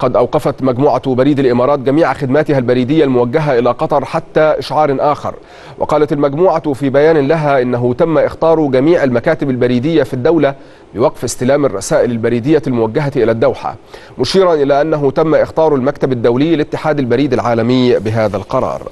قد أوقفت مجموعة بريد الإمارات جميع خدماتها البريدية الموجهة إلى قطر حتى إشعار آخر. وقالت المجموعة في بيان لها إنه تم إخطار جميع المكاتب البريدية في الدولة بوقف استلام الرسائل البريدية الموجهة إلى الدوحة مشيرا إلى أنه تم إخطار المكتب الدولي لاتحاد البريد العالمي بهذا القرار.